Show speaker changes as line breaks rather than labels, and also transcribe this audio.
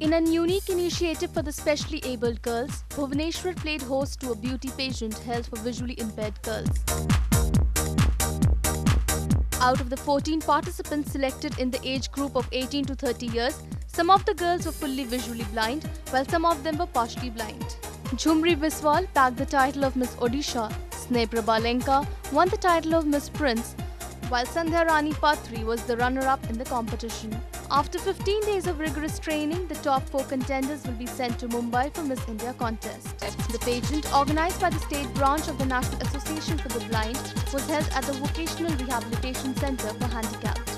In an unique initiative for the specially abled girls, Bhubaneswar played host to a beauty pageant held for visually impaired girls. Out of the 14 participants selected in the age group of 18 to 30 years, some of the girls were fully visually blind, while some of them were partially blind. Jhumri Biswal bagged the title of Miss Odisha, Sneh Prabhalenka won the title of Miss Prince, while Sandhya Rani Patri was the runner-up in the competition. After 15 days of rigorous training, the top four contenders will be sent to Mumbai for Miss India contest. The pageant, organized by the state branch of the National Association for the Blind, was held at the Vocational Rehabilitation Centre for Handicapped.